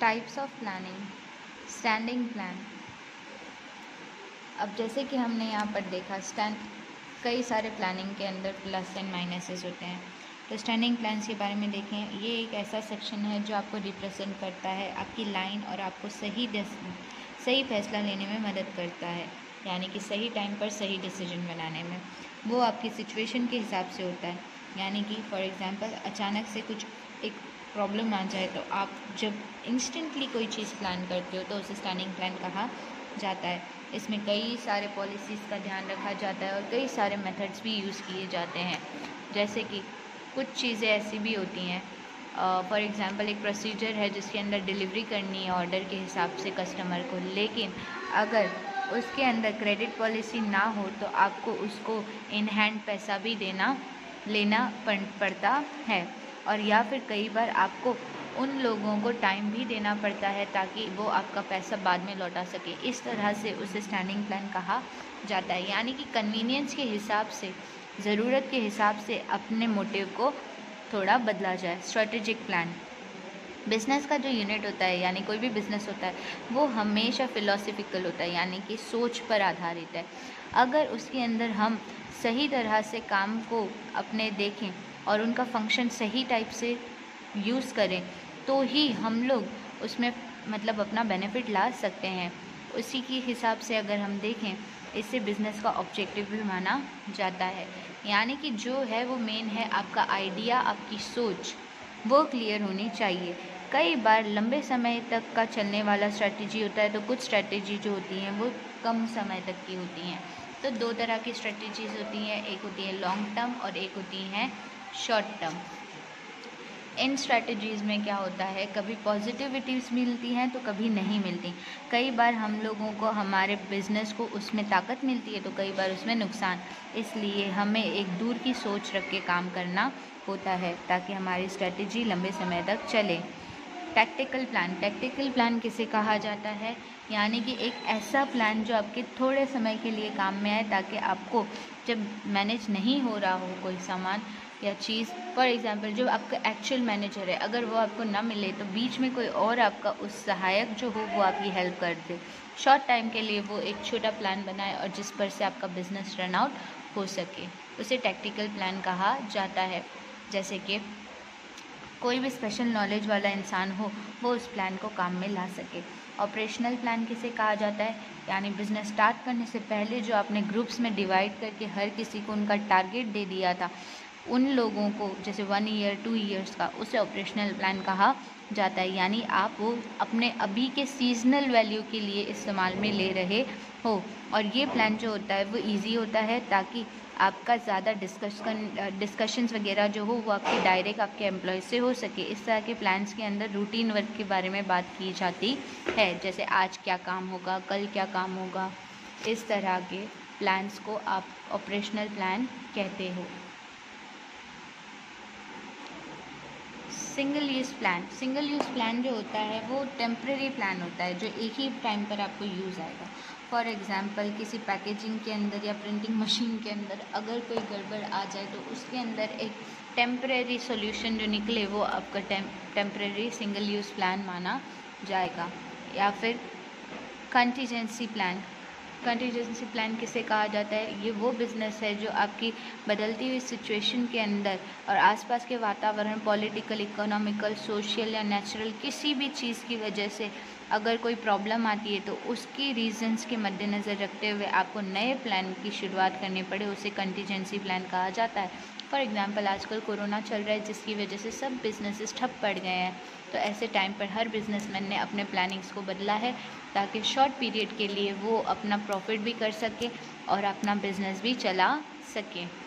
Types of planning standing plan अब जैसे कि हमने यहाँ पर देखा स्टैंड कई सारे प्लानिंग के अंदर प्लस एंड माइनसेस होते हैं। तो स्टैंडिंग प्लान्स के बारे में देखें, ये एक ऐसा सेक्शन है जो आपको रिप्रेजेंट करता है, आपकी लाइन और आपको सही सही फैसला लेने में मदद करता है, यानी कि सही टाइम पर सही डिसीज़न बनाने में। वो आपकी सिचुएशन के हिसाब से होता है, यानी कि फॉर एग्ज़ाम्पल अचानक से कुछ एक प्रॉब्लम आ जाए तो आप जब इंस्टेंटली कोई चीज़ प्लान करते हो तो उसे स्टैंडिंग प्लान कहा जाता है। इसमें कई सारे पॉलिसीज़ का ध्यान रखा जाता है और कई सारे मेथड्स भी यूज़ किए जाते हैं। जैसे कि कुछ चीज़ें ऐसी भी होती हैं। फॉर एग्ज़ाम्पल एक प्रोसीजर है जिसके अंदर डिलीवरी करनी है ऑर्डर के हिसाब से कस्टमर को। लेकिन अगर उसके अंदर क्रेडिट पॉलिसी ना हो तो आपको उसको इन हैंड पैसा भी देना, लेना पड़ता है। और या फिर कई बार आपको उन लोगों को टाइम भी देना पड़ता है ताकि वो आपका पैसा बाद में लौटा सके। इस तरह से उसे स्टैंडिंग प्लान कहा जाता है। यानी कि कन्वीनियंस के हिसाब से, ज़रूरत के हिसाब से अपने मोटिव को थोड़ा बदला जाए। स्ट्रेटेजिक प्लान बिज़नेस का जो यूनिट होता है, यानी कोई भी बिज़नेस होता है, वो हमेशा फ़िलोसफिकल होता है, यानी कि सोच पर आधारित है। अगर उसके अंदर हम सही तरह से काम को अपने देखें और उनका फ़ंक्शन सही टाइप से यूज़ करें तो ही हम लोग उसमें मतलब अपना बेनिफिट ला सकते हैं। उसी के हिसाब से अगर हम देखें, इससे बिज़नेस का ऑब्जेक्टिव भी माना जाता है। यानी कि जो है वो मेन है आपका आइडिया आपकी सोच, वो क्लियर होनी चाहिए। कई बार लंबे समय तक का चलने वाला स्ट्रैटेजी होता है तो कुछ स्ट्रैटेजी जो होती हैं, वो कम समय तक की होती हैं। तो दो तरह की स्ट्रैटेजीज़ होती हैं, एक होती है लॉन्ग टर्म और एक होती हैं शॉर्ट टर्म इन स्ट्रैटेजीज़ में क्या होता है? कभी पॉजिटिविटीज़ मिलती हैं तो कभी नहीं मिलती। कई बार हम लोगों को, हमारे बिज़नेस को उसमें ताकत मिलती है तो कई बार उसमें नुकसान। इसलिए हमें एक दूर की सोच रख के काम करना होता है ताकि हमारी स्ट्रैटेजी लंबे समय तक चले। टैक्टिकल प्लान टैक्टिकल प्लान किसे कहा जाता है? यानी कि एक ऐसा प्लान जो आपके थोड़े समय के लिए काम में आए ताकि आपको जब मैनेज नहीं हो रहा हो कोई सामान या चीज़ फॉर एग्ज़ाम्पल जो आपका एक्चुअल मैनेजर है, अगर वो आपको ना मिले तो बीच में कोई और आपका उस सहायक जो हो, वो आपकी हेल्प कर दे। शॉर्ट टाइम के लिए वो एक छोटा प्लान बनाए और जिस पर से आपका बिज़नेस रन आउट हो सके। उसे टैक्टिकल प्लान कहा जाता है। जैसे कि कोई भी स्पेशल नॉलेज वाला इंसान हो, वो उस प्लान को काम में ला सके। ऑपरेशनल प्लान किसे कहा जाता है? यानी बिज़नेस स्टार्ट करने से पहले जो आपने ग्रुप्स में डिवाइड करके हर किसी को उनका टारगेट दे दिया था उन लोगों को, जैसे वन ईयर टू ईयर्स का, उसे ऑपरेशनल प्लान कहा जाता है। यानी आप वो अपने अभी के सीजनल वैल्यू के लिए इस्तेमाल में ले रहे हो। और ये प्लान जो होता है, वो इजी होता है, ताकि आपका ज़्यादा डिस्कशन डिस्कशंस वगैरह जो हो, वो आपके डायरेक्ट आपके एम्प्लॉय से हो सके। इस तरह के प्लान्स के अंदर रूटीन वर्क के बारे में बात की जाती है। जैसे आज क्या काम होगा, कल क्या काम होगा, इस तरह के प्लान्स को आप ऑपरेशनल प्लान कहते हो। Single use plan single use plan जो होता है, वो टेम्प्रेरी प्लान होता है, जो एक ही टाइम पर आपको यूज़ आएगा। फॉर एग्ज़ाम्पल किसी पैकेजिंग के अंदर या प्रिंटिंग मशीन के अंदर अगर कोई गड़बड़ आ जाए तो उसके अंदर एक टेम्प्रेरी सोल्यूशन जो निकले, वो आपका टेम्प्रेरी सिंगल यूज़ प्लान माना जाएगा। या फिर कंटीजेंसी प्लान कंटीजेंसी प्लान किसे कहा जाता है? ये वो बिज़नेस है जो आपकी बदलती हुई सिचुएशन के अंदर और आसपास के वातावरण पॉलिटिकल इकोनॉमिकल सोशल या नेचुरल किसी भी चीज़ की वजह से अगर कोई प्रॉब्लम आती है तो उसकी रीजंस के मद्देनज़र रखते हुए आपको नए प्लान की शुरुआत करनी पड़े, उसे कंटीजेंसी प्लान कहा जाता है। फॉर एग्ज़ाम्पल आजकल कोरोना चल रहा है, जिसकी वजह से सब बिजनेसेस ठप पड़ गए हैं। तो ऐसे टाइम पर हर बिजनेसमैन ने अपने प्लानिंग्स को बदला है, ताकि शॉर्ट पीरियड के लिए वो अपना प्रॉफिट भी कर सके और अपना बिज़नेस भी चला सके।